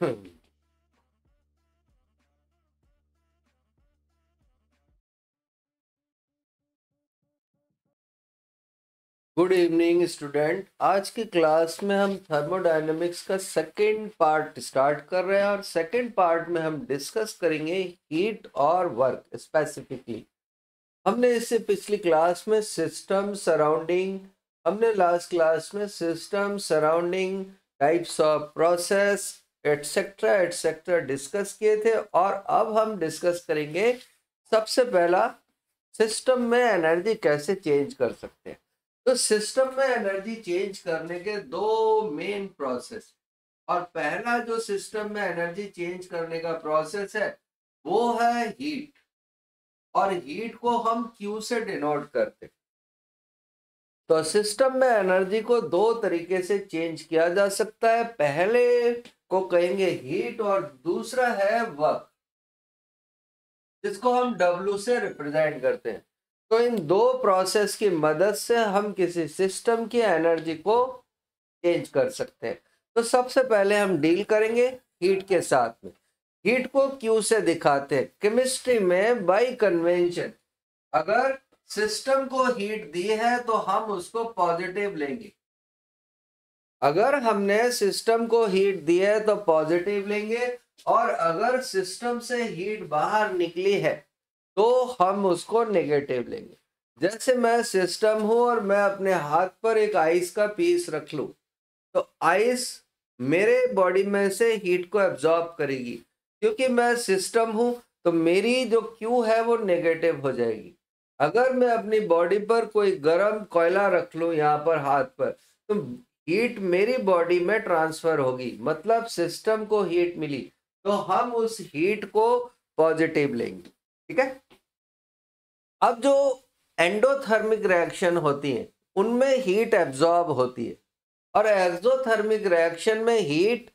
Hmm. Good evening, student. आज की class में हम थर्मोडायनेमिक्स का सेकेंड पार्ट स्टार्ट कर रहे हैं और सेकेंड पार्ट में हम डिस्कस करेंगे हीट और वर्क स्पेसिफिकली हमने इससे पिछली क्लास में सिस्टम सराउंडिंग हमने लास्ट क्लास में system surrounding types of process etcetera etcetera discuss किए थे और अब हम डिस्कस करेंगे सबसे पहला सिस्टम में एनर्जी कैसे चेंज कर सकते हैं। तो सिस्टम में एनर्जी चेंज करने के दो मेन प्रोसेस और पहला जो सिस्टम में एनर्जी चेंज करने का प्रोसेस है, वो है हीट और हीट को हम क्यू से डिनोट करते तो सिस्टम में एनर्जी को दो तरीके से चेंज किया जा सकता है। पहले को कहेंगे हीट और दूसरा है वर्क जिसको हम डब्ल्यू से रिप्रेजेंट करते हैं। तो इन दो प्रोसेस की मदद से हम किसी सिस्टम की एनर्जी को चेंज कर सकते हैं। तो सबसे पहले हम डील करेंगे हीट के साथ में। हीट को क्यू से दिखाते हैं। केमिस्ट्री में बाय कन्वेंशन अगर सिस्टम को हीट दी है तो हम उसको पॉजिटिव लेंगे। अगर हमने सिस्टम को हीट दी है तो पॉजिटिव लेंगे और अगर सिस्टम से हीट बाहर निकली है तो हम उसको नेगेटिव लेंगे। जैसे मैं सिस्टम हूँ और मैं अपने हाथ पर एक आइस का पीस रख लू तो आइस मेरे बॉडी में से हीट को एब्जॉर्ब करेगी। क्योंकि मैं सिस्टम हूँ तो मेरी जो क्यू है वो नेगेटिव हो जाएगी। अगर मैं अपनी बॉडी पर कोई गर्म कोयला रख लूँ यहाँ पर हाथ पर तो हीट मेरी बॉडी में ट्रांसफ़र होगी। मतलब सिस्टम को हीट मिली तो हम उस हीट को पॉजिटिव लेंगे। ठीक है? अब जो एंडोथर्मिक रिएक्शन होती है, उनमें हीट एब्जॉर्ब होती है और एक्सोथर्मिक रिएक्शन में हीट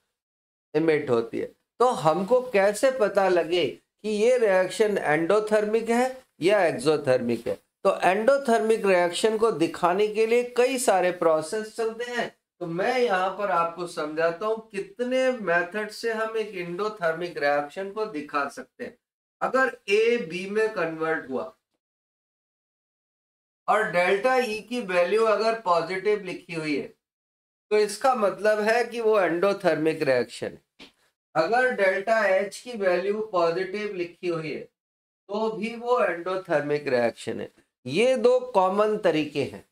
इमिट होती है। तो हमको कैसे पता लगे कि ये रिएक्शन एंडोथर्मिक है या एक्सोथर्मिक है? तो एंडोथर्मिक रिएक्शन को दिखाने के लिए कई सारे प्रोसेस चलते हैं। तो मैं यहाँ पर आपको समझाता हूँ कितने मेथड से हम एक इंडोथर्मिक रिएक्शन को दिखा सकते हैं। अगर ए बी में कन्वर्ट हुआ और डेल्टा ई e की वैल्यू अगर पॉजिटिव लिखी हुई है तो इसका मतलब है कि वो एंडोथर्मिक रिएक्शन है। अगर डेल्टा एच की वैल्यू पॉजिटिव लिखी हुई है तो भी वो एंडोथर्मिक रिएक्शन है। ये दो कॉमन तरीके हैं।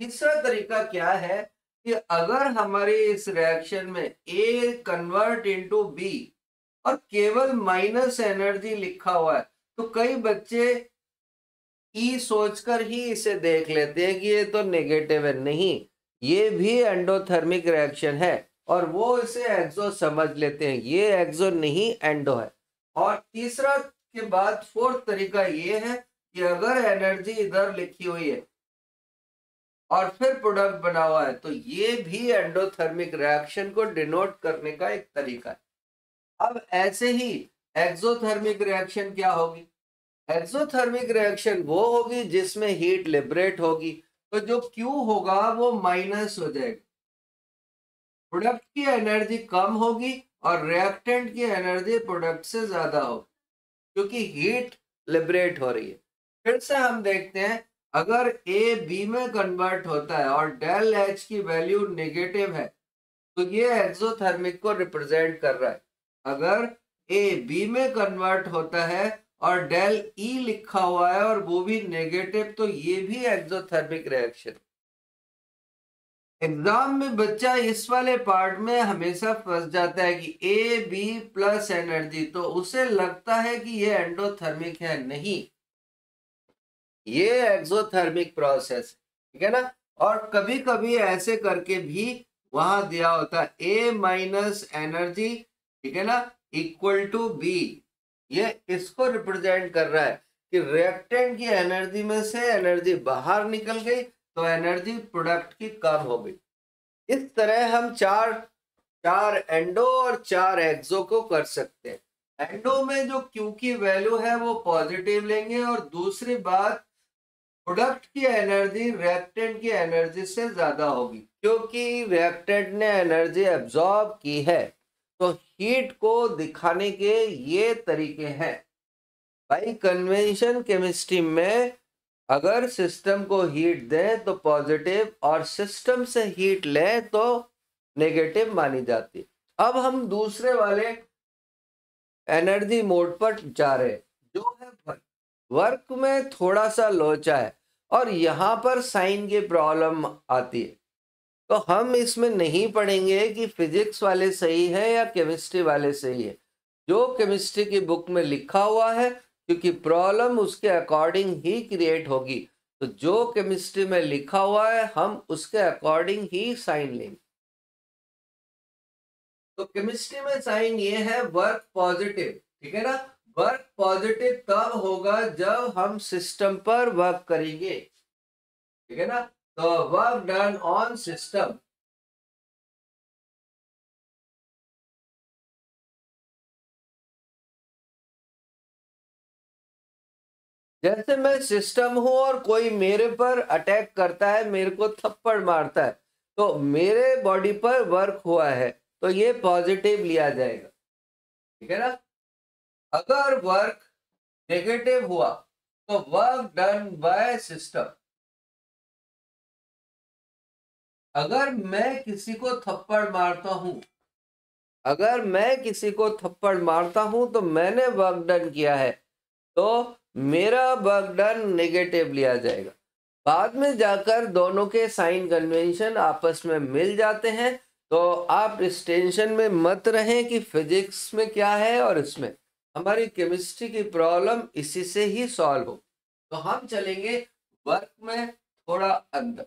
तीसरा तरीका क्या है कि अगर हमारे इस रिएक्शन में ए कन्वर्ट इनटू बी और केवल माइनस एनर्जी लिखा हुआ है तो कई बच्चे ई सोचकर ही इसे देख लेते हैं कि ये तो नेगेटिव है। नहीं, ये भी एंडोथर्मिक रिएक्शन है और वो इसे एक्सो समझ लेते हैं। ये एक्सो नहीं एंडो है। और तीसरा के बाद फोर्थ तरीका ये है कि अगर एनर्जी इधर लिखी हुई है और फिर प्रोडक्ट बना हुआ है तो ये भी एंडोथर्मिक रिएक्शन को डिनोट करने का एक तरीका है। अब ऐसे ही एक्सोथर्मिक रिएक्शन क्या होगी? एक्सोथर्मिक रिएक्शन वो होगी जिसमें हीट लिबरेट होगी। तो जो क्यू होगा वो माइनस हो जाएगा। प्रोडक्ट की एनर्जी कम होगी और रिएक्टेंट की एनर्जी प्रोडक्ट से ज़्यादा होगी, क्योंकि हीट लिबरेट हो रही है। फिर से हम देखते हैं, अगर ए बी में कन्वर्ट होता है और डेल एच की वैल्यू नेगेटिव है तो ये एक्सोथर्मिक को रिप्रेजेंट कर रहा है। अगर ए बी में कन्वर्ट होता है और डेल ई e लिखा हुआ है और वो भी नेगेटिव तो ये भी एक्सोथर्मिक रिएक्शन एग्ज़ाम में बच्चा इस वाले पार्ट में हमेशा फंस जाता है कि ए बी प्लस एनर्जी तो उसे लगता है कि ये एंडोथर्मिक है, नहीं। ये एक्सोथर्मिक प्रोसेस ठीक है ना? और कभी कभी ऐसे करके भी वहाँ दिया होता है ए माइनस एनर्जी ठीक है ना? इक्वल टू बी ये इसको रिप्रेजेंट कर रहा है कि रिएक्टेंट की एनर्जी में से एनर्जी बाहर निकल गई तो एनर्जी प्रोडक्ट की कम हो गई। इस तरह हम चार चार एंडो और चार एक्सो को कर सकते हैं। एंडो में जो क्यू की वैल्यू है वो पॉजिटिव लेंगे और दूसरी बात प्रोडक्ट की एनर्जी रिएक्टेंट की एनर्जी से ज़्यादा होगी, क्योंकि रिएक्टेंट ने एनर्जी एब्जॉर्ब की है। तो हीट को दिखाने के ये तरीके हैं। भाई कन्वेंशन केमिस्ट्री में अगर सिस्टम को हीट दें तो पॉजिटिव और सिस्टम से हीट लें तो नेगेटिव मानी जाती। है अब हम दूसरे वाले एनर्जी मोड पर जा रहे जो है वर्क वर्क में थोड़ा सा लोचा है और यहाँ पर साइन की प्रॉब्लम आती है। तो हम इसमें नहीं पढ़ेंगे कि फिजिक्स वाले सही है या केमिस्ट्री वाले सही है। जो केमिस्ट्री की बुक में लिखा हुआ है, क्योंकि प्रॉब्लम उसके अकॉर्डिंग ही क्रिएट होगी तो जो केमिस्ट्री में लिखा हुआ है, हम उसके अकॉर्डिंग ही साइन लेंगे। तो केमिस्ट्री में साइन ये है, वर्क पॉजिटिव, ठीक है ना? वर्क पॉजिटिव तब होगा जब हम सिस्टम पर वर्क करेंगे, ठीक है ना? तो वर्क डन ऑन सिस्टम जैसे मैं सिस्टम हूँ और कोई मेरे पर अटैक करता है, मेरे को थप्पड़ मारता है तो मेरे बॉडी पर वर्क हुआ है तो ये पॉजिटिव लिया जाएगा। ठीक है ना? अगर वर्क नेगेटिव हुआ तो वर्क डन बाय सिस्टम अगर मैं किसी को थप्पड़ मारता हूँ, अगर मैं किसी को थप्पड़ मारता हूँ तो मैंने वर्क डन किया है तो मेरा वर्क डन नेगेटिव लिया जाएगा। बाद में जाकर दोनों के साइन कन्वेंशन आपस में मिल जाते हैं तो आप इस टेंशन में मत रहें कि फिजिक्स में क्या है और इसमें। हमारी केमिस्ट्री की प्रॉब्लम इसी से ही सॉल्व हो तो हम चलेंगे वर्क में थोड़ा अंदर।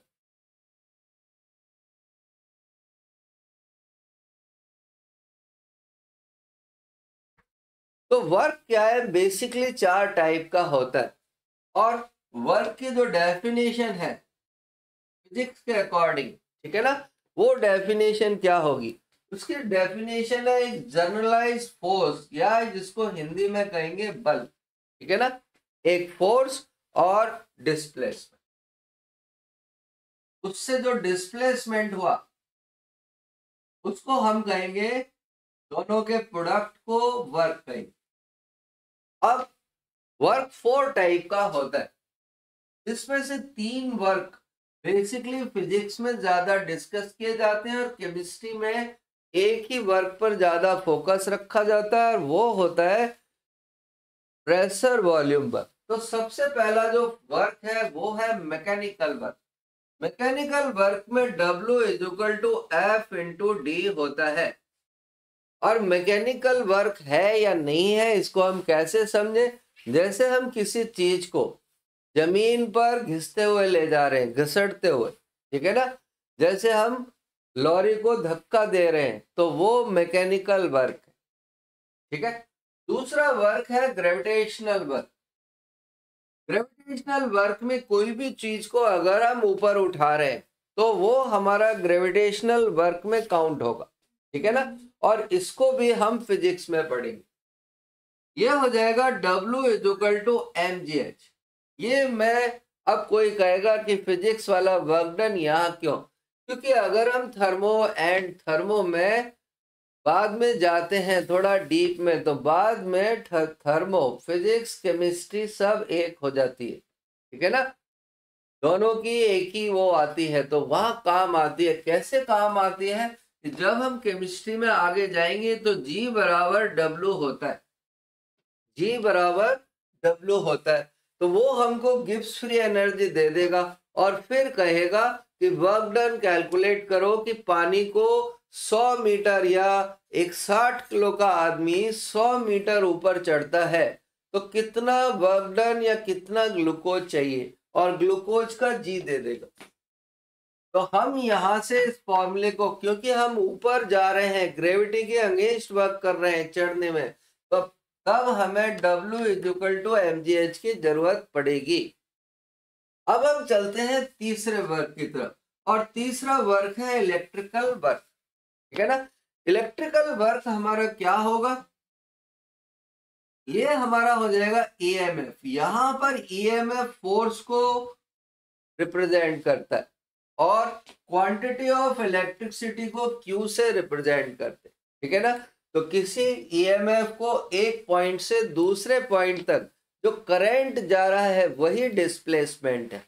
तो वर्क क्या है? बेसिकली चार टाइप का होता है। और वर्क की जो डेफिनेशन है फिजिक्स के अकॉर्डिंग ठीक है ना? वो डेफिनेशन क्या होगी? उसकी डेफिनेशन है एक जनरलाइज फोर्स या जिसको हिंदी में कहेंगे बल, ठीक है ना? एक फोर्स और डिस्प्लेसमेंट उससे जो डिस्प्लेसमेंट हुआ, उसको हम कहेंगे दोनों के प्रोडक्ट को वर्क कहेंगे। अब वर्क फोर टाइप का होता है। इसमें से तीन वर्क बेसिकली फिजिक्स में ज़्यादा डिस्कस किए जाते हैं और केमिस्ट्री में एक ही वर्क पर ज़्यादा फोकस रखा जाता है और वो होता है प्रेशर वॉल्यूम वर्क तो सबसे पहला जो वर्क है वो है मैकेनिकल वर्क मैकेनिकल वर्क में W equal to F into D होता है। और मैकेनिकल वर्क है या नहीं है, इसको हम कैसे समझे? जैसे हम किसी चीज़ को ज़मीन पर घिसते हुए ले जा रहे हैं, घसटते हुए, ठीक है ना? जैसे हम लॉरी को धक्का दे रहे हैं तो वो मैकेनिकल वर्क है, ठीक है? दूसरा वर्क है ग्रेविटेशनल वर्क ग्रेविटेशनल वर्क में कोई भी चीज़ को अगर हम ऊपर उठा रहे हैं तो वो हमारा ग्रेविटेशनल वर्क में काउंट होगा, ठीक है ना? और इसको भी हम फिजिक्स में पढ़ेंगे। ये हो जाएगा W equal to M G H ये मैं अब कोई कहेगा कि फिजिक्स वाला वर्क डन यहाँ क्यों? क्योंकि अगर हम थर्मो एंड थर्मो में बाद में जाते हैं थोड़ा डीप में तो बाद में थर्मो फिजिक्स केमिस्ट्री सब एक हो जाती है। ठीक है ना? दोनों की एक ही वो आती है तो वहाँ काम आती है। कैसे काम आती है? जब हम केमिस्ट्री में आगे जाएँगे तो जी बराबर डब्लू होता है। जी बराबर डब्लू होता है। तो वो हमको गिब्स फ्री एनर्जी दे देगा और फिर कहेगा कि वर्क डन कैलकुलेट करो कि पानी को 100 मीटर या एक 60 किलो का आदमी 100 मीटर ऊपर चढ़ता है। तो कितना वर्क डन या कितना ग्लूकोज चाहिए? और ग्लूकोज का जी दे देगा। तो हम यहाँ से इस फॉर्मूले को, क्योंकि हम ऊपर जा रहे हैं ग्रेविटी के अगेंस्ट वर्क कर रहे हैं चढ़ने में तो तब हमें W इजिकल टू एम की ज़रूरत पड़ेगी। अब हम चलते हैं तीसरे वर्ग की तरफ़, और तीसरा वर्ग है इलेक्ट्रिकल वर्क ठीक है ना? इलेक्ट्रिकल वर्क हमारा क्या होगा? ये हमारा हो जाएगा ईएमएफ e यहाँ पर ईएमएफ e फोर्स को रिप्रेजेंट करता है। और क्वांटिटी ऑफ़ इलेक्ट्रिसिटी को क्यू से रिप्रेजेंट करते ठीक है ना? तो किसी ईएमएफ e को एक पॉइंट से दूसरे पॉइंट तक जो करंट जा रहा है, वही डिस्प्लेसमेंट है।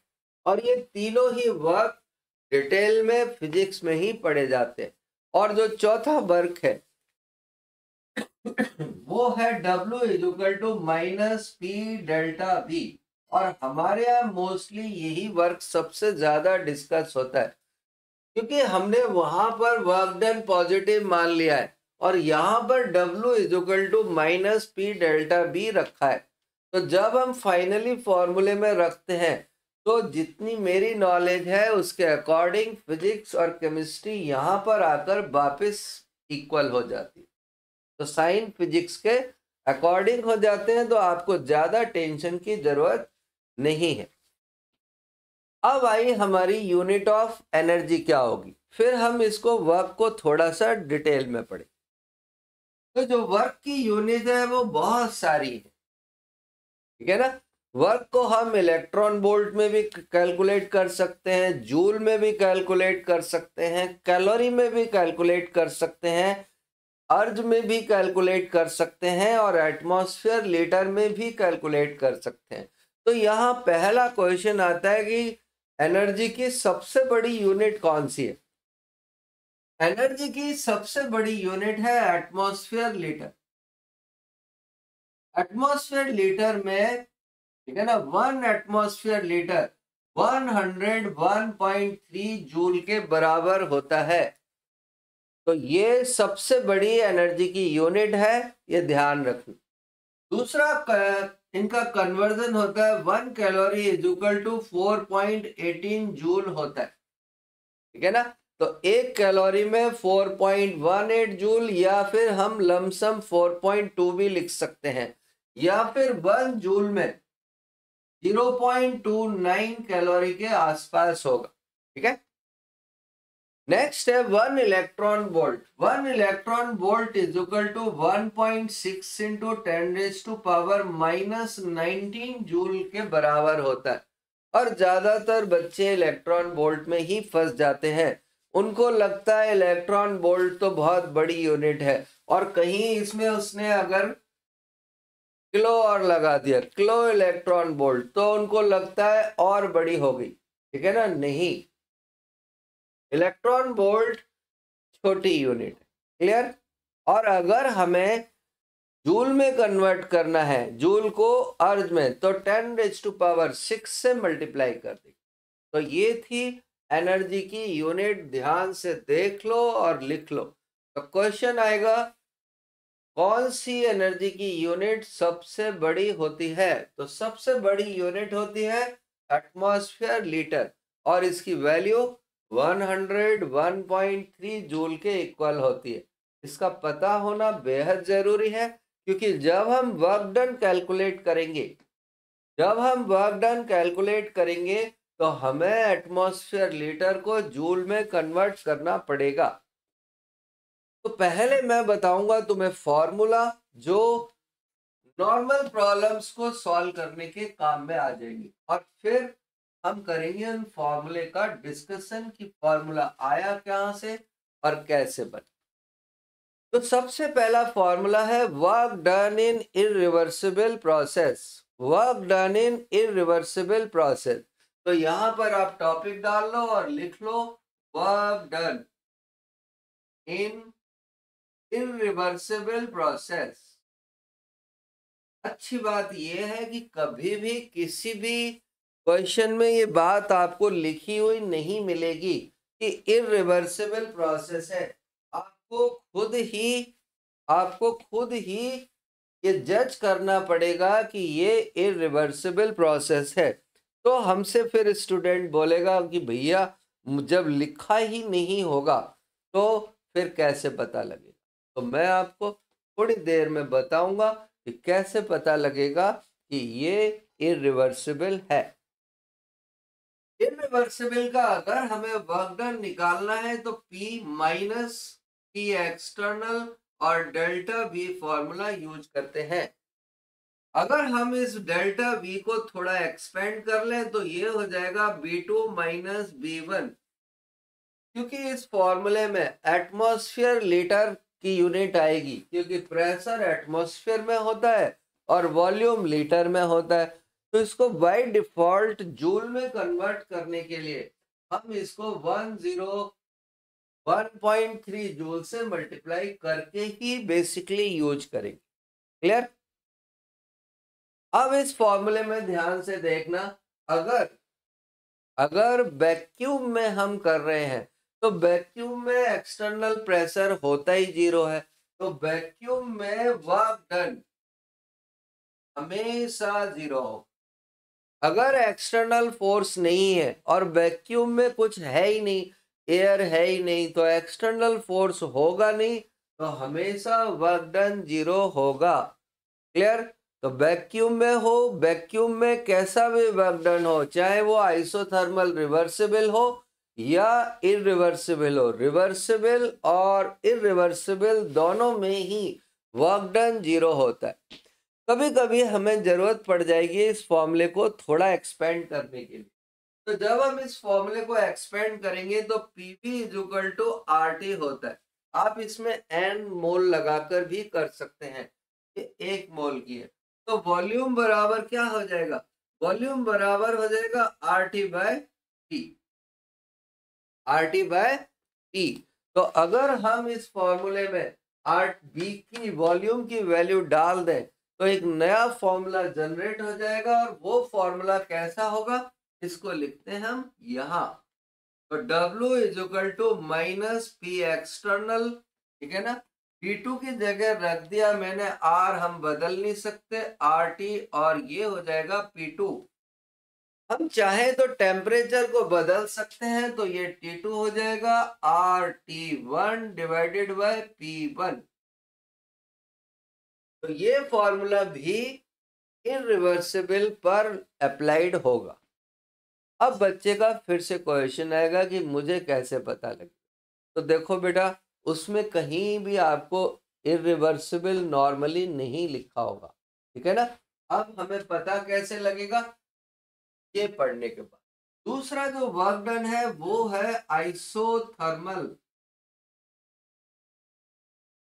और ये तीनों ही वर्क डिटेल में फिजिक्स में ही पढ़े जाते हैं। और जो चौथा वर्क है, वो है W equal to minus P delta V और हमारे यहाँ मोस्टली यही वर्क सबसे ज़्यादा डिस्कस होता है। क्योंकि हमने वहाँ पर वर्क डन पॉजिटिव मान लिया है और यहाँ पर W equal to minus P delta V रखा है। तो जब हम फाइनली फॉर्मूले में रखते हैं तो जितनी मेरी नॉलेज है, उसके अकॉर्डिंग फिजिक्स और केमिस्ट्री यहाँ पर आकर वापस इक्वल हो जाती है। तो साइन फिजिक्स के अकॉर्डिंग हो जाते हैं तो आपको ज़्यादा टेंशन की ज़रूरत नहीं है। अब आई हमारी यूनिट ऑफ़ एनर्जी क्या होगी? फिर हम इसको वर्क को थोड़ा सा डिटेल में पढ़े। तो जो वर्क की यूनिट है, वो बहुत सारी है। ठीक है ना? वर्क को हम इलेक्ट्रॉन बोल्ट में भी कैलकुलेट कर सकते हैं जूल में भी कैलकुलेट कर सकते हैं कैलोरी में भी कैलकुलेट कर सकते हैं अर्ज़ में भी कैलकुलेट कर सकते हैं और एटमॉस्फेयर लीटर में भी कैलकुलेट कर सकते हैं। तो यहाँ पहला क्वेश्चन आता है कि एनर्जी की सबसे बड़ी यूनिट कौन सी है? एनर्जी की सबसे बड़ी यूनिट है एटमॉस्फेयर लीटर एटमॉस्फेयर लीटर में, ठीक है ना वन एटमॉस्फेयर लीटर 101.3 जूल के बराबर होता है। तो ये सबसे बड़ी एनर्जी की यूनिट है, ये ध्यान रखना। दूसरा इनका कन्वर्जन होता है one calorie is equal to four point eighteen joule होता है। ठीक है ना? तो एक कैलोरी में four point one eight joule या फिर हम लमसम फोर पॉइंट टू भी लिख सकते हैं। या फिर वन जूल में zero point two nine calorie के आसपास होगा। ठीक है? नेक्स्ट है one electron volt one electron volt is equal to one point six into ten raise to power minus nineteen joule के बराबर होता है। और ज़्यादातर बच्चे इलेक्ट्रॉन वोल्ट में ही फंस जाते हैं। उनको लगता है इलेक्ट्रॉन वोल्ट तो बहुत बड़ी यूनिट है। और कहीं इसमें उसने अगर किलो और लगा दिया किलो इलेक्ट्रॉन बोल्ट तो उनको लगता है और बड़ी हो गई ठीक है ना? नहीं। इलेक्ट्रॉन वोल्ट छोटी यूनिट, क्लियर? और अगर हमें जूल में कन्वर्ट करना है, जूल को अर्ज़ में तो ten raise to power six से मल्टीप्लाई कर देगी। तो ये थी एनर्जी की यूनिट ध्यान से देख लो और लिख लो। तो क्वेश्चन आएगा, कौन सी एनर्जी की यूनिट सबसे बड़ी होती है? तो सबसे बड़ी यूनिट होती है एटमॉस्फेयर लीटर और इसकी वैल्यू 101.3 जूल के इक्वल होती है। इसका पता होना बेहद ज़रूरी है, क्योंकि जब हम वर्क डन कैलकुलेट करेंगे, जब हम वर्क डन कैलकुलेट करेंगे तो हमें एटमॉस्फेयर लीटर को जूल में कन्वर्ट करना पड़ेगा। तो पहले मैं बताऊँगा तुम्हें फॉर्मूला जो नॉर्मल प्रॉब्लम्स को सॉल्व करने के काम में आ जाएँगी, और फिर हम करेंगे उन फॉर्मूले का डिस्कशन कि फॉर्मूला आया कहाँ से और कैसे बने। तो सबसे पहला फॉर्मूला है work done in irreversible process. Work done in irreversible process. तो यहाँ पर आप टॉपिक डाल लो और लिख लो, work done in irreversible process. अच्छी बात यह है कि कभी भी किसी भी क्वेश्चन में ये बात आपको लिखी हुई नहीं मिलेगी कि इरिवर्सिबल प्रोसेस है। आपको खुद ही, आपको खुद ही ये जज करना पड़ेगा कि ये इरिवर्सिबल प्रोसेस है। तो हमसे फिर स्टूडेंट बोलेगा कि भैया, जब लिखा ही नहीं होगा तो फिर कैसे पता लगेगा? तो मैं आपको थोड़ी देर में बताऊँगा कि कैसे पता लगेगा कि ये इरिवर्सिबल है। इरिवर्सिबल का अगर हमें वर्क डन निकालना है तो P माइनस पी एक्सटर्नल और डेल्टा V फॉर्मूला यूज़ करते हैं। अगर हम इस डेल्टा V को थोड़ा एक्सपेंड कर लें तो ये हो जाएगा B2 टू माइनस बी क्योंकि इस फॉर्मूले में एटमॉस्फेयर लीटर की यूनिट आएगी, क्योंकि प्रेशर एटमॉस्फेयर में होता है और वॉल्यूम लीटर में होता है। तो इसको बाय डिफ़ॉल्ट जूल में कन्वर्ट करने के लिए हम इसको one zero one point three joule से मल्टीप्लाई करके ही बेसिकली यूज़ करेंगे। क्लियर अब इस फॉर्मूले में ध्यान से देखना, अगर अगर वैक्यूम में हम कर रहे हैं तो वैक्यूम में एक्सटर्नल प्रेशर होता ही ज़ीरो है। तो वैक्यूम में वर्क डन हमेशा ज़ीरो हो अगर एक्सटर्नल फोर्स नहीं है और वैक्यूम में कुछ है ही नहीं एयर है ही नहीं तो एक्सटर्नल फोर्स होगा नहीं तो हमेशा वर्क डन ज़ीरो होगा। क्लियर तो वैक्यूम में हो वैक्यूम में कैसा भी वर्क डन हो, चाहे वो आइसोथर्मल रिवर्सिबल हो या इरिवर्सिबल हो रिवर्सिबल और इरिवर्सिबल दोनों में ही वर्क डन ज़ीरो होता है। कभी कभी हमें ज़रूरत पड़ जाएगी इस फॉर्मूले को थोड़ा एक्सपेंड करने के लिए। तो जब हम इस फॉर्मूले को एक्सपेंड करेंगे तो P V is equal to R T होता है। आप इसमें एन मोल लगाकर भी कर सकते हैं। ये एक मोल की है। तो वॉल्यूम बराबर क्या हो जाएगा? वॉल्यूम बराबर हो जाएगा R T by T R T by T तो अगर हम इस फॉर्मूले में आर बी की वॉल्यूम की वैल्यू डाल दें तो एक नया फॉर्मूला जनरेट हो जाएगा और वो फॉर्मूला कैसा होगा? इसको लिखते हैं हम यहाँ। तो W is equal to minus P external ठीक है ना? P2 की जगह रख दिया मैंने, R हम बदल नहीं सकते RT और ये हो जाएगा P2 हम चाहे तो टेम्परेचर को बदल सकते हैं तो ये T2 हो जाएगा R T one divided by one तो ये फॉर्मूला भी इनरिवर्सिबल पर अप्लाइड होगा। अब बच्चे का फिर से क्वेश्चन आएगा कि मुझे कैसे पता लगे? तो देखो बेटा, उसमें कहीं भी आपको इरिवर्सिबल नॉर्मली नहीं लिखा होगा, ठीक है ना? अब हमें पता कैसे लगेगा? ये पढ़ने के बाद। दूसरा जो वर्क डन है, वो है आइसोथर्मल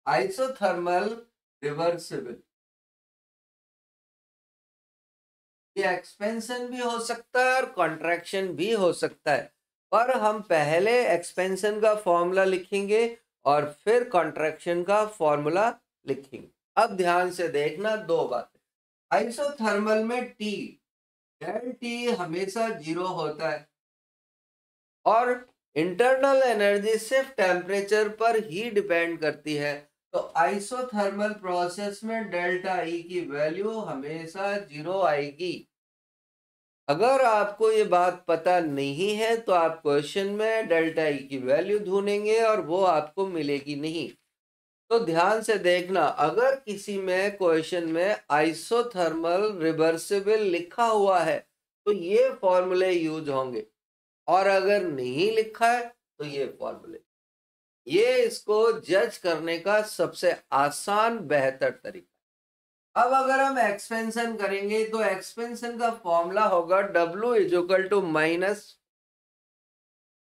आइसोथर्मल रिवर्सिबल ये एक्सपेंशन भी हो सकता है और कॉन्ट्रैक्शन भी हो सकता है। पर हम पहले एक्सपेंशन का फॉर्मूला लिखेंगे और फिर कॉन्ट्रैक्शन का फॉर्मूला लिखेंगे। अब ध्यान से देखना दो बातें। आइसोथर्मल में टी डेल टी हमेशा ज़ीरो होता है और इंटरनल एनर्जी सिर्फ़ टेम्परेचर पर ही डिपेंड करती है। तो आइसोथर्मल प्रोसेस में डेल्टा ई की वैल्यू हमेशा ज़ीरो आएगी। अगर आपको ये बात पता नहीं है तो आप क्वेश्चन में डेल्टा ई की वैल्यू ढूंढेंगे और वो आपको मिलेगी नहीं। तो ध्यान से देखना, अगर किसी में क्वेश्चन में आइसोथर्मल रिवर्सिबल लिखा हुआ है तो ये फॉर्मूले यूज़ होंगे। और अगर नहीं लिखा है तो ये फॉर्मूले ये इसको जज करने का सबसे आसान, बेहतर तरीका अब अगर हम एक्सपेंशन करेंगे तो एक्सपेंशन का फॉर्मूला होगा W equal to minus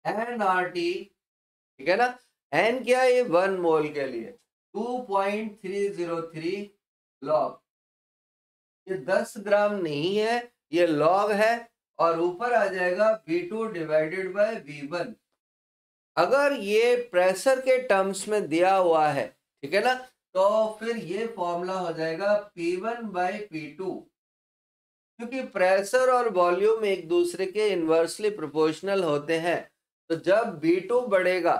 N R T ठीक है ना? एन क्या है? वन मोल के लिए। Two point three zero three log ये दस ग्राम नहीं है, ये लॉग है, और ऊपर आ जाएगा V two divided by one अगर ये प्रेशर के टर्म्स में दिया हुआ है, ठीक है ना तो फिर ये फॉर्मूला हो जाएगा P1 वन बाई पी क्योंकि प्रेशर और वॉल्यूम एक दूसरे के इन्वर्सली प्रोपोर्शनल होते हैं। तो जब B2 बढ़ेगा,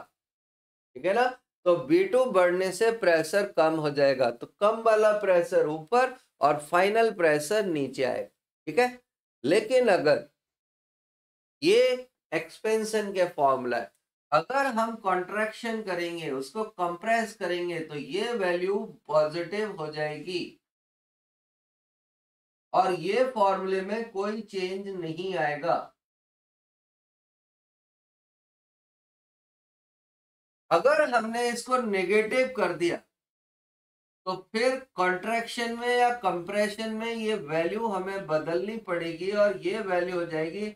ठीक है ना तो B2 बढ़ने से प्रेशर कम हो जाएगा। तो कम वाला प्रेशर ऊपर और फाइनल प्रेशर नीचे आएगा, ठीक है? लेकिन अगर ये एक्सपेंशन के फॉर्मूला है अगर हम कॉन्ट्रेक्शन करेंगे, उसको कंप्रेस करेंगे तो ये वैल्यू पॉजिटिव हो जाएगी। और ये फॉर्मूले में कोई चेंज नहीं आएगा। अगर हमने इसको नेगेटिव कर दिया तो फिर कॉन्ट्रेक्शन में या कंप्रेशन में ये वैल्यू हमें बदलनी पड़ेगी और ये वैल्यू हो जाएगी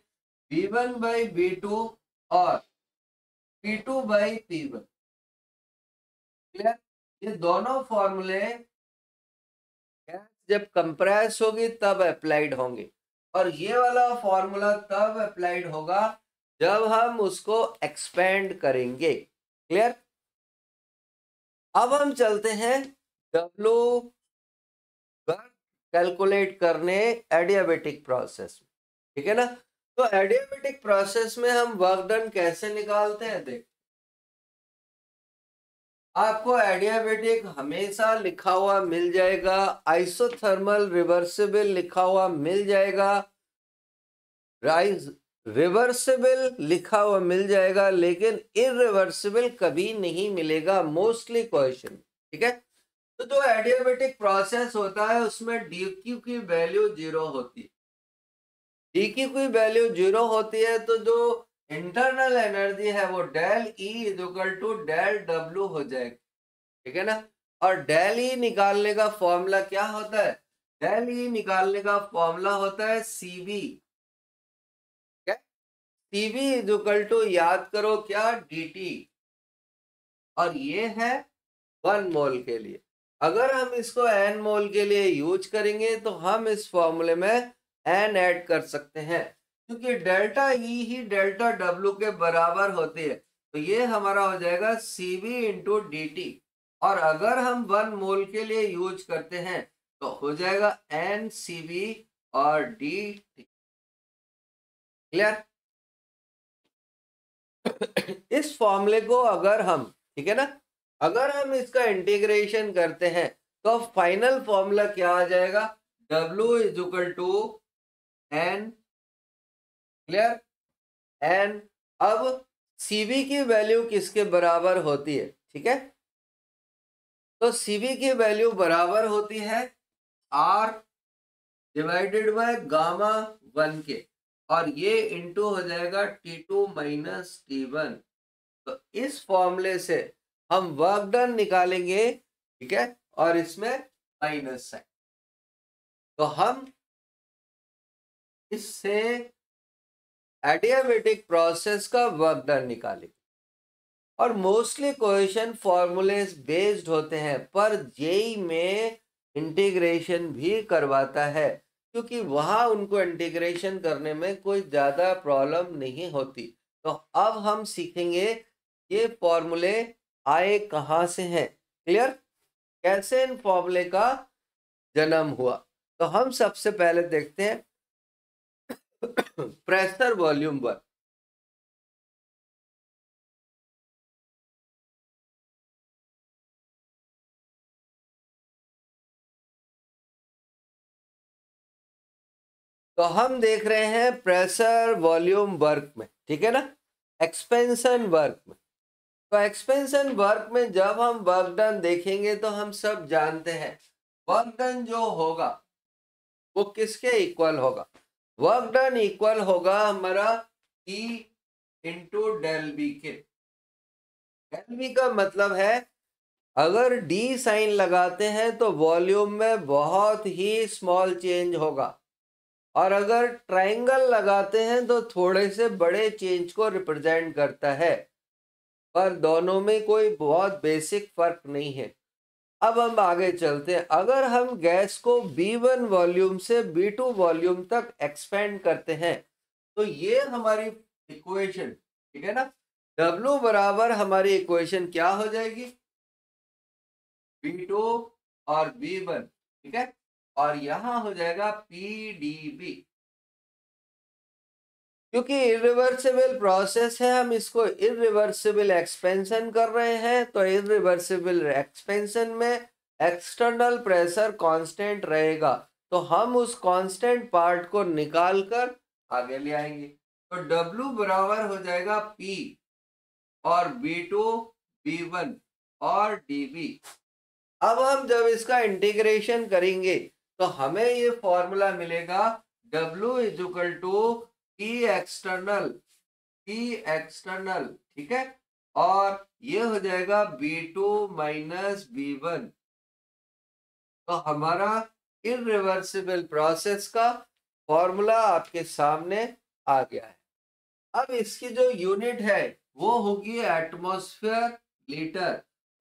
V one by V two और P two by P one clear ये दोनों फॉर्मूले जब कंप्रेस होगी, तब अप्लाइड होंगे। और ये वाला फॉर्मूला तब अप्लाइड होगा जब हम उसको एक्सपेंड करेंगे। क्लियर अब हम चलते हैं डब्लू कैलकुलेट करने एडियाबेटिक प्रोसेस ठीक है ना? तो एडियाबेटिक प्रोसेस में हम वर्क डन कैसे निकालते हैं देख। आपको एडियाबेटिक हमेशा लिखा हुआ मिल जाएगा आइसोथर्मल रिवर्सिबल लिखा हुआ मिल जाएगा राइज रिवर्सिबल लिखा हुआ मिल जाएगा, लेकिन इरिवर्सिबल कभी नहीं मिलेगा मोस्टली क्वेश्चन ठीक है? तो जो एडियाबेटिक प्रोसेस होता है, उसमें डी क्यू की वैल्यू ज़ीरो होती है। डी की वैल्यू ज़ीरो होती है तो जो इंटरनल एनर्जी है वो del E to del W हो जाएगी। ठीक है ना? और डेल ई निकालने का फॉर्मूला क्या होता है? डेल ई निकालने का फॉर्मूला होता है सीबी सीबी इक्वल टू याद करो क्या? डी टी और ये है वन मोल के लिए। अगर हम इसको एन मोल के लिए यूज़ करेंगे तो हम इस फॉर्मूले में एन ऐड कर सकते हैं, क्योंकि डेल्टा ई ही डेल्टा डब्ल्यू के बराबर होती है तो ये हमारा हो जाएगा C V into D T और अगर हम वन मोल के लिए यूज़ करते हैं तो हो जाएगा एन सी बी और डी टी क्लियर इस फॉर्मूले को अगर हम, ठीक है ना? अगर हम इसका इंटीग्रेशन करते हैं तो फाइनल फॉर्मूला क्या आ जाएगा? W is equal to N, clear? N, अब CV की वैल्यू किसके बराबर होती है? ठीक है? तो CV की वैल्यू बराबर होती है R divided by gamma one के, और ये इंटू हो जाएगा T two minus T one तो इस फॉर्मूले से हम वर्क डन निकालेंगे, ठीक है? और इसमें माइनस साइन तो हम इससे एडियामेटिक प्रोसेस का वर्क डन निकालेंगे और मोस्टली क्वेश्चन फॉर्मूले बेस्ड होते हैं, पर जेई में इंटीग्रेशन भी करवाता है, क्योंकि वहाँ उनको इंटीग्रेशन करने में कोई ज़्यादा प्रॉब्लम नहीं होती। तो अब हम सीखेंगे ये फॉर्मूले आए कहाँ से हैं। क्लियर कैसे इन फॉर्मूले का जन्म हुआ? तो हम सबसे पहले देखते हैं। प्रेशर वॉल्यूम वर्क तो हम देख रहे हैं प्रेशर वॉल्यूम वर्क में, ठीक है ना? एक्सपेंशन वर्क में। तो एक्सपेंशन वर्क में जब हम वर्क डन देखेंगे तो हम सब जानते हैं, वर्क डन जो होगा वो किसके इक्वल होगा? वर्क डन इक्वल होगा हमारा ई इंटू डेल बी के। डेल बी का मतलब है, अगर डी साइन लगाते हैं तो वॉल्यूम में बहुत ही स्मॉल चेंज होगा। और अगर ट्रायंगल लगाते हैं तो थोड़े से बड़े चेंज को रिप्रेजेंट करता है। पर दोनों में कोई बहुत बेसिक फ़र्क नहीं है। अब हम आगे चलते हैं। अगर हम गैस को B1 वॉल्यूम से B2 वॉल्यूम तक एक्सपेंड करते हैं तो ये हमारी इक्वेशन ठीक है ना? W बराबर हमारी इक्वेशन क्या हो जाएगी? B2 और B1 ठीक है? और यहाँ हो जाएगा पी डी PDB क्योंकि इरिवर्सिबल प्रोसेस है, हम इसको इरिवर्सिबल एक्सपेंशन कर रहे हैं तो इरिवर्सिबल एक्सपेंशन में एक्सटर्नल प्रेशर कांस्टेंट रहेगा। तो हम उस कांस्टेंट पार्ट को निकाल कर आगे ले आएँगे। तो W बराबर हो जाएगा P और B2 B1 और DB अब हम जब इसका इंटीग्रेशन करेंगे तो हमें ये फॉर्मूला मिलेगा W is equal to P external P external ठीक है? और ये हो जाएगा V two minus V one तो हमारा इरिवर्सिबल प्रोसेस का फॉर्मूला आपके सामने आ गया है। अब इसकी जो यूनिट है, वो होगी एटमॉस्फेयर लीटर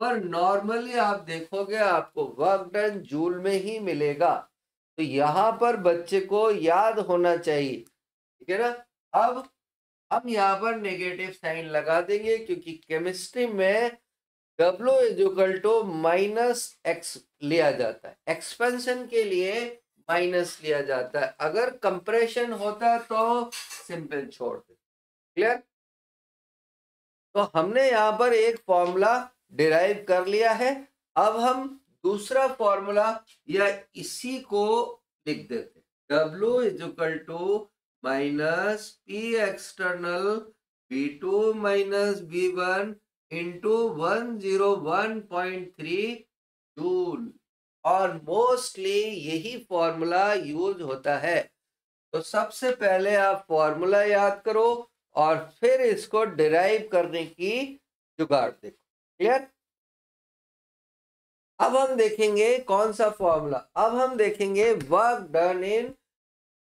पर नॉर्मली आप देखोगे आपको वर्क डन जूल में ही मिलेगा। तो यहाँ पर बच्चे को याद होना चाहिए। ठीक है ना? अब हम यहाँ पर नेगेटिव साइन लगा देंगे क्योंकि केमिस्ट्री में W equal to minus X लिया जाता है। एक्सपेंशन के लिए माइनस लिया जाता है। अगर कंप्रेशन होता तो सिंपल छोड़ दे क्लियर तो हमने यहाँ पर एक फॉर्मूला डिराइव कर लिया है। अब हम दूसरा फॉर्मूला या इसी को लिख देते W equal to minus P external V two minus V one into one zero one point three joule और मोस्टली यही फॉर्मूला यूज़ होता है। तो सबसे पहले आप फॉर्मूला याद करो और फिर इसको डिराइव करने की जुगाड़ देखो। क्लियर अब हम देखेंगे कौन सा फॉर्मूला अब हम देखेंगे work done in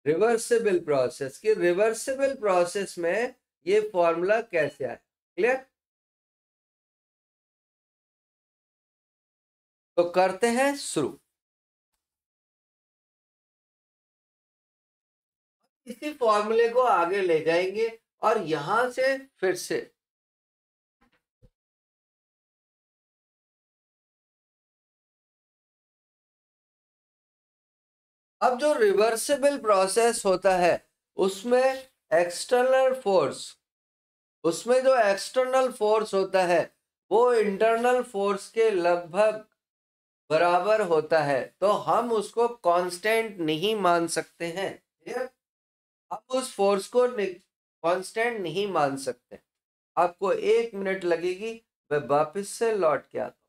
reversible process कि रिवर्सिबल प्रोसेस में ये फॉर्मूला कैसे आए? क्लियर तो करते हैं शुरू। इसी फॉर्मूले को आगे ले जाएँगे और यहाँ से फिर से। अब जो रिवर्सिबल प्रोसेस होता है, उसमें एक्सटर्नल फोर्स उसमें जो एक्सटर्नल फोर्स होता है, वो इंटरनल फोर्स के लगभग बराबर होता है तो हम उसको कांस्टेंट नहीं मान सकते हैं हम उस फोर्स को कांस्टेंट नहीं मान सकते। आपको एक मिनट लगेगी, मैं वापस से लौट के आता ओके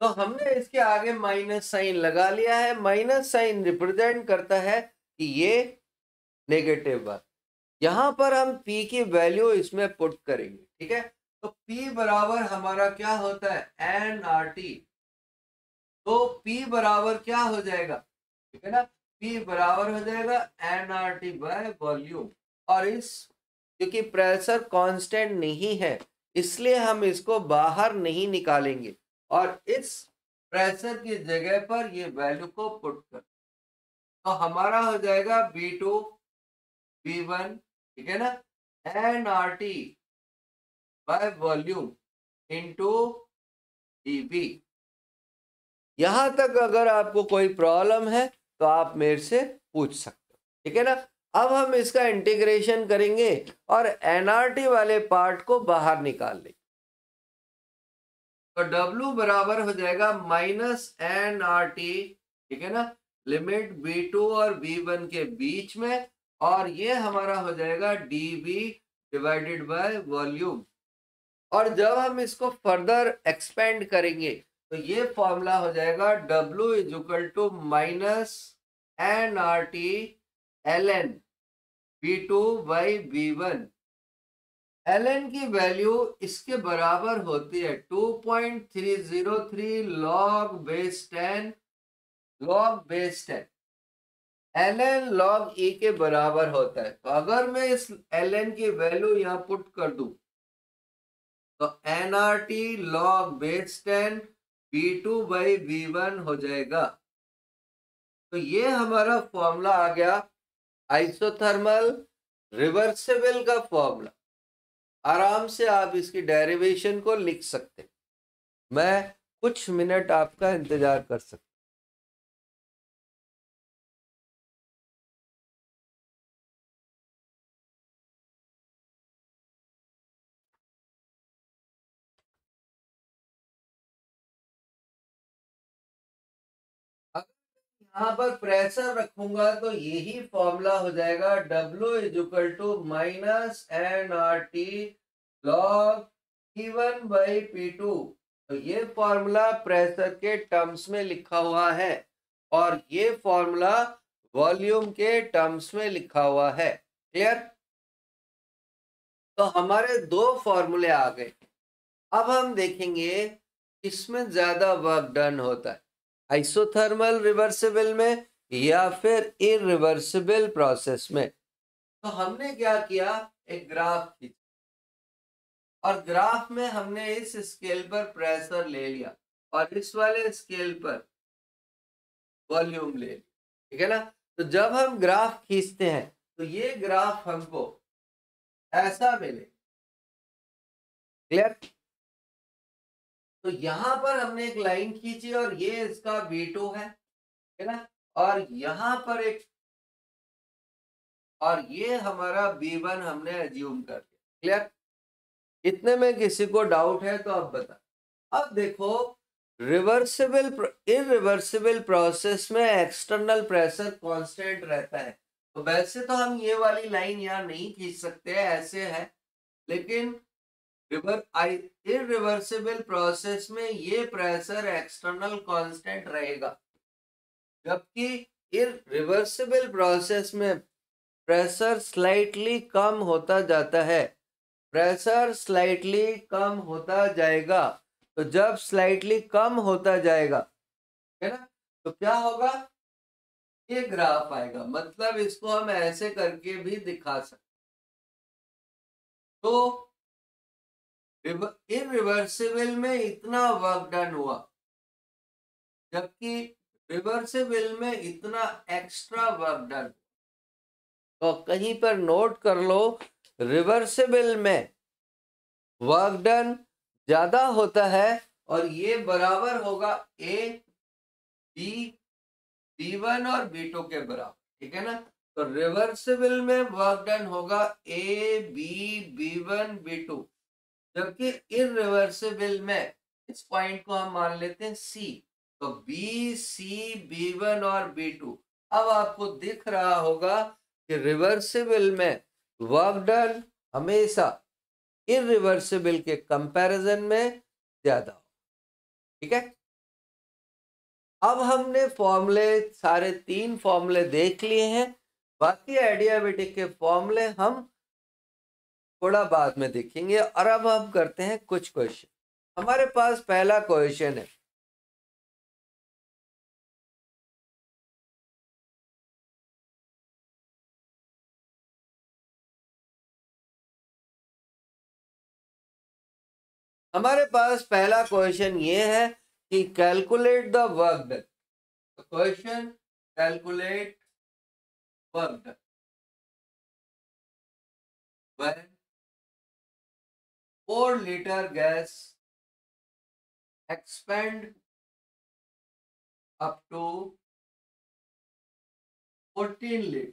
तो हमने इसके आगे माइनस साइन लगा लिया है। माइनस साइन रिप्रेजेंट करता है कि ये नेगेटिव बात। यहाँ पर हम P की वैल्यू इसमें पुट करेंगे, ठीक है? तो P बराबर हमारा क्या होता है? एन आर टी तो P बराबर क्या हो जाएगा? ठीक है ना? P बराबर हो जाएगा N R T by volume और इस, क्योंकि प्रेशर कांस्टेंट नहीं है, इसलिए हम इसको बाहर नहीं निकालेंगे। और इस प्रेशर की जगह पर ये वैल्यू को पुट कर। तो हमारा हो जाएगा बी टू बी वन ठीक है ना? N R T by volume into D B यहाँ तक अगर आपको कोई प्रॉब्लम है तो आप मेरे से पूछ सकते हो, ठीक है ना? अब हम इसका इंटीग्रेशन करेंगे और एनआरटी वाले पार्ट को बाहर निकाल लेंगे। तो W बराबर हो जाएगा माइनस एन आर टी ठीक है ना? लिमिट B2 और B1 के बीच में, और ये हमारा हो जाएगा dB डिवाइडेड बाय वॉल्यूम और जब हम इसको फर्दर एक्सपेंड करेंगे तो ये फॉर्मूला हो जाएगा W is equal to minus N R T L N B two by B one L N की वैल्यू इसके बराबर होती है two point three zero three log base ten log base ten L N log E के बराबर होता है। तो अगर मैं इस एल एन की वैल्यू यहाँ पुट कर दू तो N R T log base ten B two by B one हो जाएगा। तो ये हमारा फॉर्मूला आ गया आइसोथर्मल रिवर्सिबल का फॉर्मूला आराम से आप इसकी डेरिवेशन को लिख सकते मैं कुछ मिनट आपका इंतज़ार कर सकता यहाँ पर प्रेशर रखूँगा तो यही फॉर्मूला हो जाएगा is equal to minus N R T log P one by P two तो ये फॉर्मूला प्रेशर के टर्म्स में लिखा हुआ है और ये फॉर्मूला वॉल्यूम के टर्म्स में लिखा हुआ है। क्लियर तो हमारे दो फॉर्मूले आ गए। अब हम देखेंगे इसमें ज़्यादा वर्क डन होता है। आइसोथर्मल रिवर्सिबल में या फिर इरिवर्सिबल प्रोसेस में? तो हमने क्या किया? एक ग्राफ खींचा। और ग्राफ में हमने इस स्केल पर प्रेशर ले लिया और इस वाले स्केल पर वॉल्यूम ले लिया। ठीक है ना? तो जब हम ग्राफ खींचते हैं तो ये ग्राफ हमको ऐसा मिले। क्लियर तो यहाँ पर हमने एक लाइन खींची और ये इसका V2 है है ना? और यहाँ पर एक, और ये हमारा B1 हमने एज्यूम कर लिया क्लियर इतने में किसी को डाउट है तो अब बता। अब देखो रिवर्सिबल इरिवर्सिबल प्रोसेस में एक्सटर्नल प्रेशर कांस्टेंट रहता है। तो वैसे तो हम ये वाली लाइन यहाँ नहीं खींच सकते, ऐसे है, लेकिन रिवर इरिवर्सिबल प्रोसेस में ये प्रेशर एक्सटर्नल कांस्टेंट रहेगा। जबकि इरिवर्सिबल प्रोसेस में प्रेशर स्लाइटली कम होता जाता है। प्रेशर स्लाइटली कम होता जाएगा तो जब स्लाइटली कम होता जाएगा, है ना? तो क्या होगा? ये ग्राफ आएगा। मतलब इसको हम ऐसे करके भी दिखा सकते तो इरिवर्सिबल में इतना वर्क डन हुआ। जबकि रिवर्सिबल में इतना एक्स्ट्रा वर्क डन तो कहीं पर नोट कर लो रिवर्सिबल में वर्क डन ज़्यादा होता है और ये बराबर होगा ए बी बी वन और बी टू के बराबर, ठीक है ना? तो रिवर्सिबल में वर्क डन होगा A B B one B two जबकि इरिवर्सिबल में इस पॉइंट को हम मान लेते हैं सी तो बी सी बी वन और बी टू अब आपको दिख रहा होगा कि रिवर्सिबल में वर्क डन हमेशा इरिवर्सिबल के कंपैरिजन में ज़्यादा हो। ठीक है? अब हमने फॉर्मूले सारे तीन फॉर्मूले देख लिए हैं। बाकी आइडियाबेटिक के फॉर्मूले हम थोड़ा बाद में देखेंगे और अब हम करते हैं कुछ क्वेश्चन हमारे पास पहला क्वेश्चन है। हमारे पास पहला क्वेश्चन ये है कि calculate the work done question calculate work done 4 liter gas expand up to 14 litre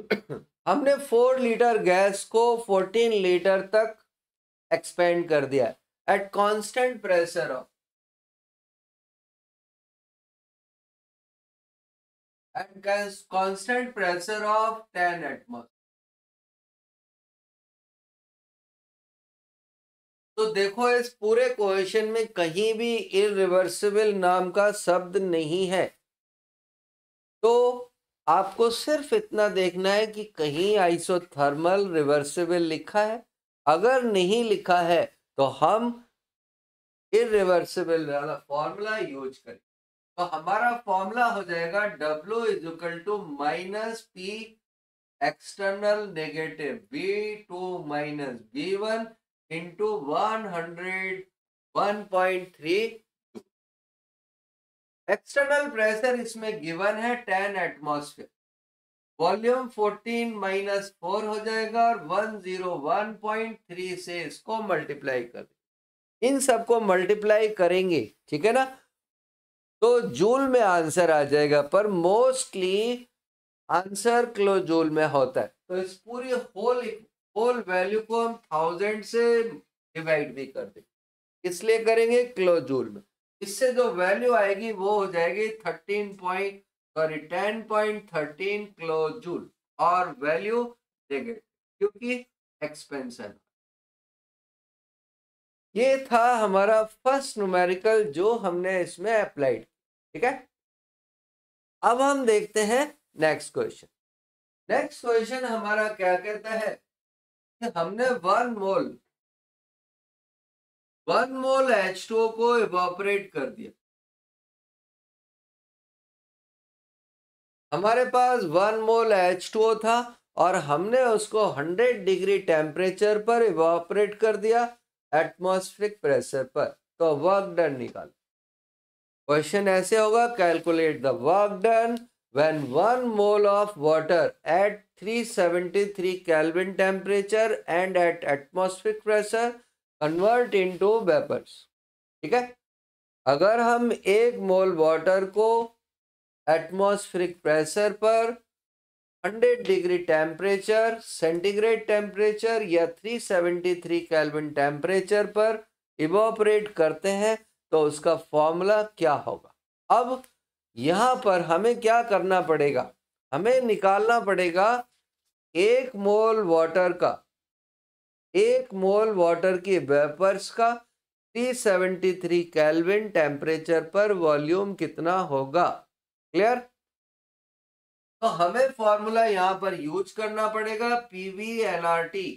हमने 4 लीटर गैस को 14 लीटर तक एक्सपेंड कर दिया at constant pressure of at constant pressure of 10 atmosphere तो देखो, इस पूरे क्वेश्चन में कहीं भी इरिवर्सिबल नाम का शब्द नहीं है। तो आपको सिर्फ़ इतना देखना है कि कहीं आइसोथर्मल रिवर्सिबल लिखा है। अगर नहीं लिखा है तो हम इरिवर्सिबल वाला फॉर्मूला यूज़ करें। तो हमारा फॉर्मूला हो जाएगा W equal to minus P external negative B two minus B one into one hundred one point three external pressure इसमें गिवन है ten atmosphere volume 14 minus four हो जाएगा और 101.3 से इसको मल्टीप्लाई कर इन सबको मल्टीप्लाई करेंगे, ठीक है ना? तो जूल में आंसर आ जाएगा, पर मोस्टली आंसर क्लो जूल में होता है। तो इस पूरी होल होल वैल्यू को हम थाउज़ेंड से डिवाइड भी कर देंगे। इसलिए करेंगे? किलो जूल में। इससे जो वैल्यू आएगी वो हो जाएगी thirteen point sorry ten point thirteen kilo joule और वैल्यू देंगे, क्योंकि एक्सपेंशन ये था हमारा फ़र्स्ट न्यूमेरिकल जो हमने इसमें अप्लाइड ठीक है? अब हम देखते हैं नेक्स्ट क्वेश्चन नेक्स्ट क्वेश्चन हमारा क्या कहता है? हमने one mole one mole H two को इवॉपरेट कर दिया। हमारे पास वन मोल एच टू था और हमने उसको 100 डिग्री टेम्परेचर पर इवॉपरेट कर दिया एटमॉस्फेरिक प्रेशर पर। तो वर्क डन निकाल। क्वेश्चन ऐसे होगा calculate the work done when one mole of water at 373 kelvin temperature and at atmospheric pressure convert into vapours ठीक है? अगर हम एक मोल वाटर को एटमॉस्फेरिक प्रेशर पर 100 डिग्री टेम्परेचर सेंटीग्रेड टेम्परेचर या 373 केल्विन टेम्परेचर पर इवोपरेट करते हैं तो उसका फॉर्मूला क्या होगा? अब यहाँ पर हमें क्या करना पड़ेगा? हमें निकालना पड़ेगा एक मोल वाटर का, एक मोल वाटर की वेपर्स का 373 केल्विन टेम्परेचर पर वॉल्यूम कितना होगा? क्लियर तो हमें फॉर्मूला यहाँ पर यूज़ करना पड़ेगा पीवी एनआरटी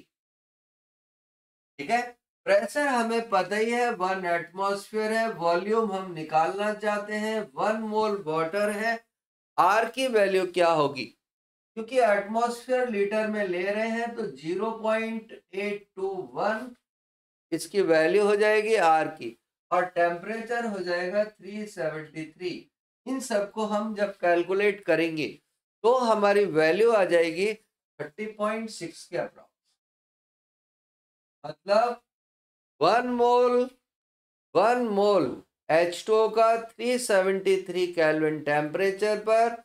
ठीक है? प्रेशर हमें पता ही है, वन एटमॉस्फेयर है, वॉल्यूम हम निकालना चाहते हैं, वन मोल वाटर है, आर की वैल्यू क्या होगी? क्योंकि एटमॉस्फेयर लीटर में ले रहे हैं तो zero point eight two one इसकी वैल्यू हो जाएगी आर की, और टेम्परेचर हो जाएगा थ्री सेवेंटी थ्री। इन सबको हम जब कैलकुलेट करेंगे तो हमारी वैल्यू आ जाएगी थर्टी पॉइंट सिक्स के अप्रॉक्स। मतलब one mole one mole H two का 373 कैलविन टेम्परेचर पर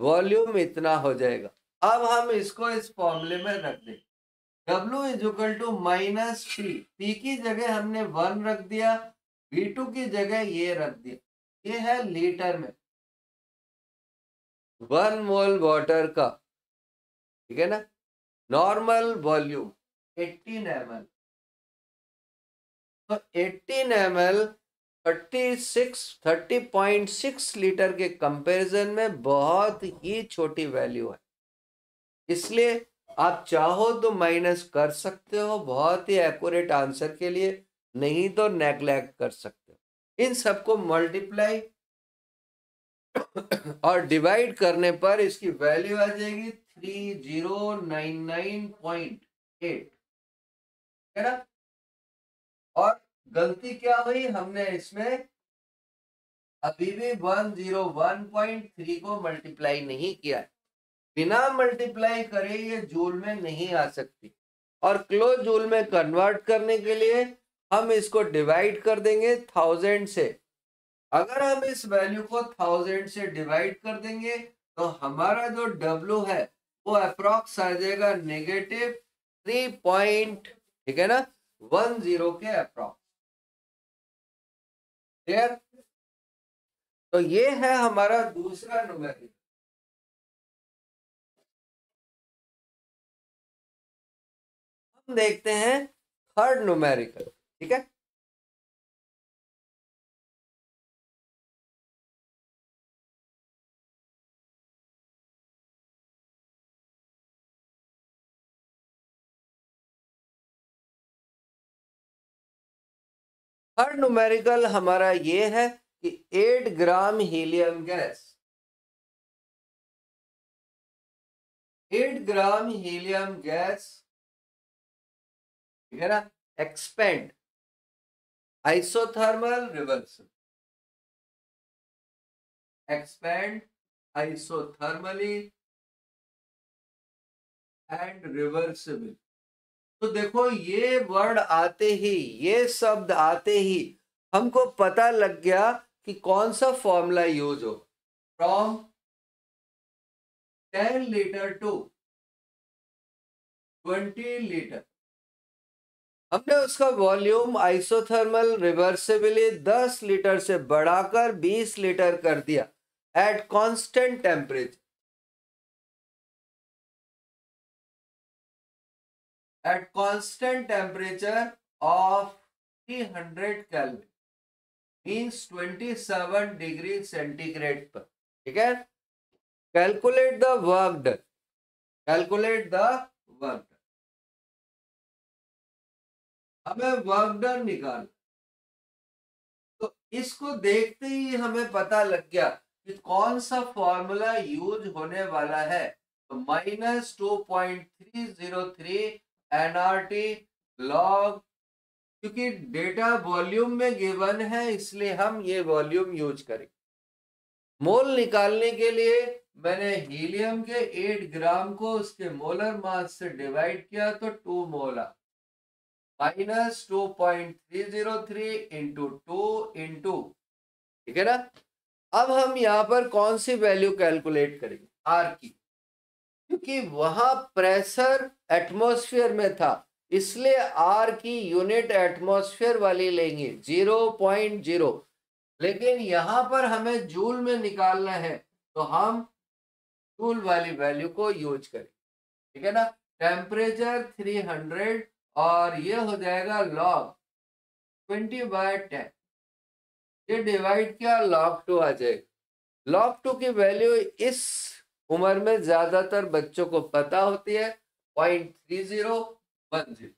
वॉल्यूम इतना हो जाएगा। अब हम इसको इस फॉर्मूले में रख दें। Is equal to minus P P की जगह हमने वन रख दिया, V टू की जगह ये रख दिया। ये है लीटर में। वन मोल वाटर का, ठीक है ना? नॉर्मल वॉल्यूम 18 एम एल तो 18 M L thirty six thirty point six litre के कंपैरिजन में बहुत ही छोटी वैल्यू है। इसलिए आप चाहो तो माइनस कर सकते हो, बहुत ही एक्यूरेट आंसर के लिए, नहीं तो नेग्लेक्ट कर सकते हो। इन सबको मल्टीप्लाई और डिवाइड करने पर इसकी वैल्यू आ जाएगी three zero nine nine point eight है ना? और गलती क्या हुई? हमने इसमें अभी भी one zero one point three को मल्टीप्लाई नहीं किया बिना मल्टीप्लाई करे ये जूल में नहीं आ सकती। और क्लोज जूल में कन्वर्ट करने के लिए हम इसको डिवाइड कर देंगे थाउज़ेंड से। अगर हम इस वैल्यू को थाउज़ेंड से डिवाइड कर देंगे तो हमारा जो डब्लू है, वो अप्रोक्स आ जाएगा नेगेटिव थ्री पॉइंट ठीक है ना? वन ज़ीरो के अप्रॉक्स क्लियर तो ये है हमारा दूसरा न्यूमेरिकल हम देखते हैं थर्ड न्यूमेरिकल ठीक है? थर्ड न्यूमेरिकल हमारा ये है कि eight gram helium gas eight gram helium gas ठीक है ना? Expand isothermal reversal expand isothermally and reversible तो देखो, ये वर्ड आते ही, ये शब्द आते ही हमको पता लग गया कि कौन सा फॉर्मूला यूज़ हो। From ten litre to twenty litre हमने उसका वॉल्यूम आइसोथर्मल रिवर्सिबली 10 लीटर से बढ़ाकर 20 लीटर कर दिया at constant temperature at constant temperature of 300 kelvin means 27 degree centigrade पर ठीक है? Calculate the work done calculate the work done हमें वर्क डन निकाल तो इसको देखते ही हमें पता लग गया कि कौन सा फॉर्मूला यूज़ होने वाला है। Minus two point three zero three NRT, log, क्योंकि डेटा वॉल्यूम में गिवन है, इसलिए हम ये वॉल्यूम यूज़ करेंगे मोल निकालने के लिए मैंने हीलियम के 8 ग्राम को उसके मोलर मास से डिवाइड किया तो टू मोला। Minus two point three zero three into two into, ठीक है ना? अब हम यहाँ पर कौन सी वैल्यू कैलकुलेट करेंगे? आर की। क्योंकि वहाँ प्रेशर एटमॉस्फेयर में था, इसलिए आर की यूनिट एटमॉस्फेयर वाली लेंगे, ज़ीरो पॉइंट ज़ीरो। लेकिन यहाँ पर हमें जूल में निकालना है तो हम जूल वाली वैल्यू को यूज़ करें। ठीक है ना? टेम्परेचर 300 और ये हो जाएगा लॉग ट्वेंटी बाय टेन। ये डिवाइड किया लॉग टू आ जाएगा। लॉग टू की वैल्यू इस उम्र में ज़्यादातर बच्चों को पता होती है point three zero one zero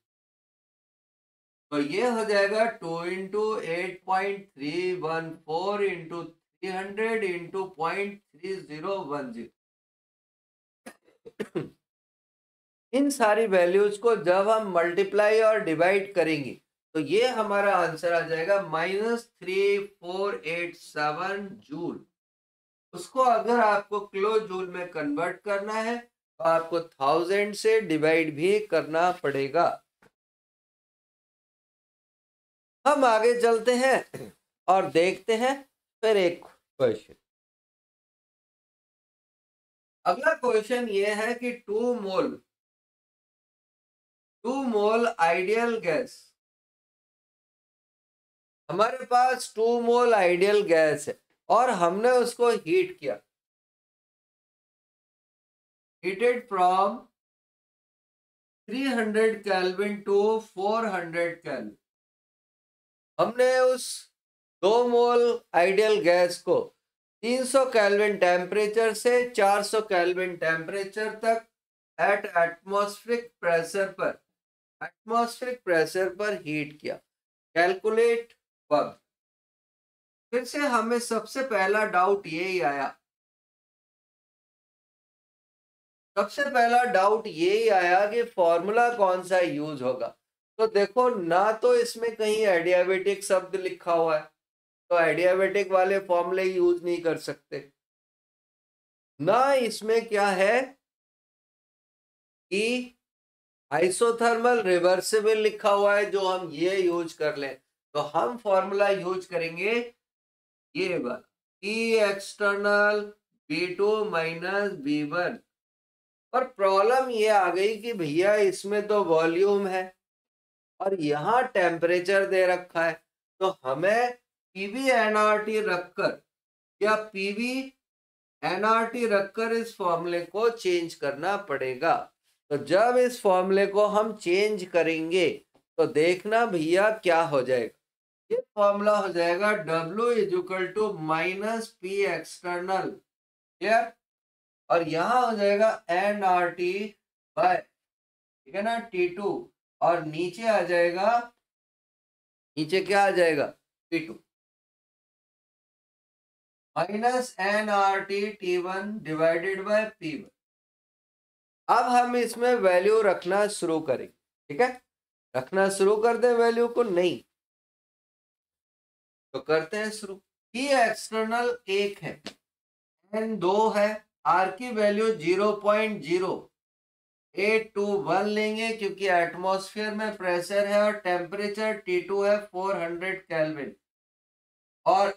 तो ये हो जाएगा two into eight point three one four into three hundred into point three zero one zero इन सारी वैल्यूज़ को जब हम मल्टीप्लाई और डिवाइड करेंगे तो ये हमारा आंसर आ जाएगा minus three four eight seven joule उसको अगर आपको किलो जूल में कन्वर्ट करना है तो आपको थाउज़ेंड से डिवाइड भी करना पड़ेगा। हम आगे चलते हैं और देखते हैं फिर एक क्वेश्चन अगला क्वेश्चन ये है कि two mole two mole ideal gas हमारे पास टू मोल आइडियल गैस है। और हमने उसको हीट किया। Heated from 300 kelvin to 400 kelvin हमने उस दो मोल आइडियल गैस को 300 कैलविन टेम्परेचर से 400 कैलविन टेम्परेचर तक एट एटमॉस्फेरिक प्रेशर पर एटमॉस्फेरिक प्रेशर पर हीट किया। कैलकुलेट वर्क फिर से हमें सबसे पहला डाउट यही आया। सबसे पहला डाउट यही आया कि फॉर्मूला कौन सा यूज़ होगा। तो देखो, ना तो इसमें कहीं एडियाबेटिक शब्द लिखा हुआ है तो एडियाबेटिक वाले फॉर्मूले यूज़ नहीं कर सकते। ना इसमें क्या है कि आइसोथर्मल रिवर्सिबल लिखा हुआ है, जो हम ये यूज़ कर लें। तो हम फॉर्मूला यूज़ करेंगे ये वाला E external B two minus B one और प्रॉब्लम ये आ गई कि भैया इसमें तो वॉल्यूम है, और यहाँ टेम्परेचर दे रखा है तो हमें पी पीवी एनआरटी रखकर या पी पीवी एनआरटी रखकर इस फॉर्मूले को चेंज करना पड़ेगा। तो जब इस फॉर्मूले को हम चेंज करेंगे तो देखना भैया क्या हो जाएगा। ये फॉर्मूला हो जाएगा W is equal to minus P external clear और यहाँ हो जाएगा एन आर टी बाय ठीक है ना टी टू और नीचे आ जाएगा, नीचे क्या आ जाएगा? T two minus N R T T one divided by P one अब हम इसमें वैल्यू रखना शुरू करें ठीक है? रखना शुरू कर दें वैल्यू को, नहीं तो करते हैं शुरू। ही एक्सटर्नल एक है। एन दो है। आर की value zero point zero eight two one लेंगे क्योंकि एटमॉस्फेयर में प्रेशर है और टेम्परेचर टी टू है फोर हंड्रेड कैलविन और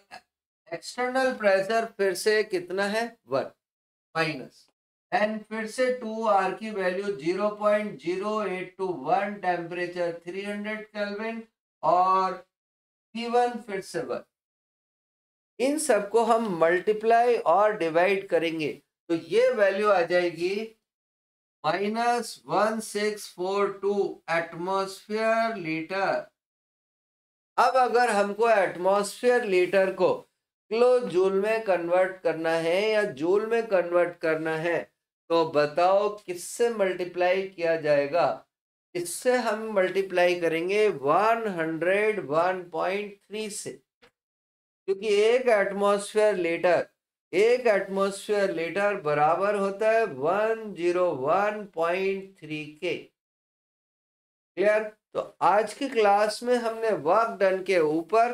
एक्सटर्नल प्रेशर फिर से कितना है? वन माइनस एंड फिर से टू आर की value zero point zero eight two one temperature three hundred kelvin और वन फिर वन। इन सबको हम मल्टीप्लाई और डिवाइड करेंगे तो ये वैल्यू आ जाएगी minus one six four two atmosphere litre. अब अगर हमको एटमॉस्फेयर लीटर को किलो जूल में कन्वर्ट करना है या जूल में कन्वर्ट करना है तो बताओ किससे मल्टीप्लाई किया जाएगा? इससे हम मल्टीप्लाई करेंगे 101.3 से क्योंकि एक एटमॉस्फेयर लीटर एक एटमॉस्फेयर लीटर बराबर होता है 101.3 के क्लियर तो आज की क्लास में हमने वर्क डन के ऊपर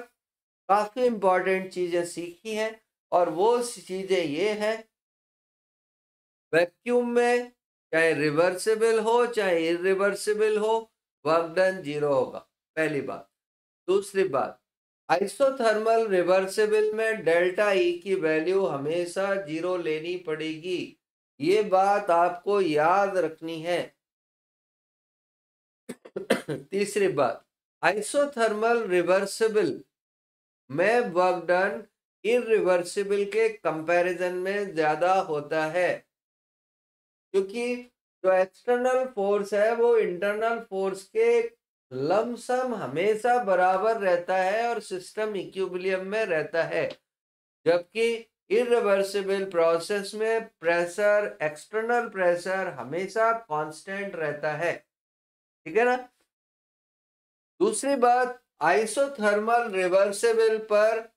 काफ़ी इंपॉर्टेंट चीज़ें सीखी हैं और वो चीज़ें ये हैं। वैक्यूम में चाहे रिवर्सिबल हो, चाहे इरिवर्सिबल हो वर्क डन ज़ीरो होगा। पहली बात। दूसरी बात आइसोथर्मल रिवर्सिबल में डेल्टा ई की वैल्यू हमेशा ज़ीरो लेनी पड़ेगी। ये बात आपको याद रखनी है। तीसरी बात आइसोथर्मल रिवर्सिबल में वर्क डन इरिवर्सिबल के कंपैरिजन में ज़्यादा होता है। क्योंकि जो एक्सटर्नल फोर्स है, वो इंटरनल फोर्स के लमसम हमेशा बराबर रहता है और सिस्टम इक्विलियम में रहता है। जबकि इरिवर्सिबल प्रोसेस में प्रेशर एक्सटर्नल प्रेशर हमेशा कांस्टेंट रहता है। ठीक है ना? दूसरी बात आइसोथर्मल रिवर्सिबल पर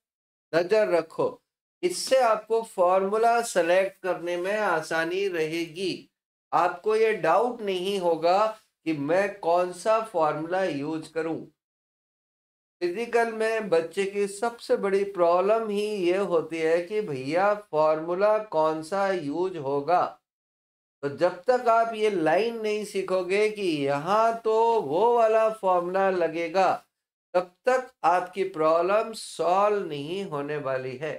नज़र रखो। इससे आपको फॉर्मूला सेलेक्ट करने में आसानी रहेगी। आपको ये डाउट नहीं होगा कि मैं कौन सा फॉर्मूला यूज़ करूँ। फ़िज़िकल में बच्चे की सबसे बड़ी प्रॉब्लम ही ये होती है कि भैया, फॉर्मूला कौन सा यूज़ होगा? तो जब तक आप ये लाइन नहीं सीखोगे कि यहाँ तो वो वाला फॉर्मूला लगेगा, तब तक आपकी प्रॉब्लम सॉल्व नहीं होने वाली है।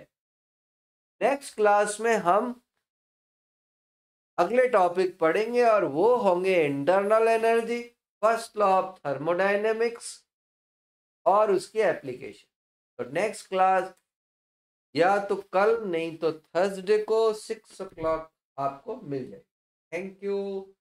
नेक्स्ट क्लास में हम अगले टॉपिक पढ़ेंगे और वो होंगे internal energy first law of thermodynamics और उसकी एप्लीकेशन तो नेक्स्ट क्लास या तो कल, नहीं तो थर्सडे को सिक्स ओ क्लॉक आपको मिल जाएगी थैंक you.